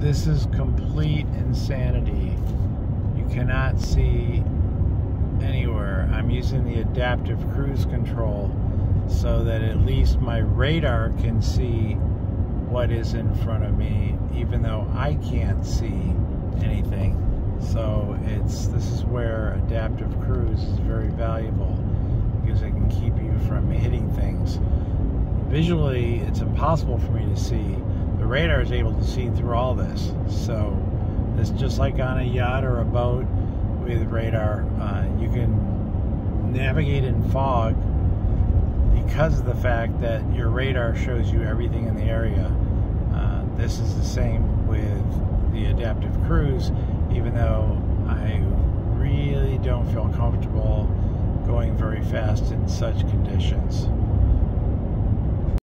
this is complete insanity. You cannot see anywhere. I'm using the adaptive cruise control so that at least my radar can see what is in front of me, even though I can't see anything. So it's this is where adaptive cruise is very valuable because it can keep you from hitting things. Visually, it's impossible for me to see. Radar is able to see through all this. So it's just like on a yacht or a boat with radar. Uh, you can navigate in fog because of the fact that your radar shows you everything in the area. Uh, this is the same with the adaptive cruise, even though I really don't feel comfortable going very fast in such conditions.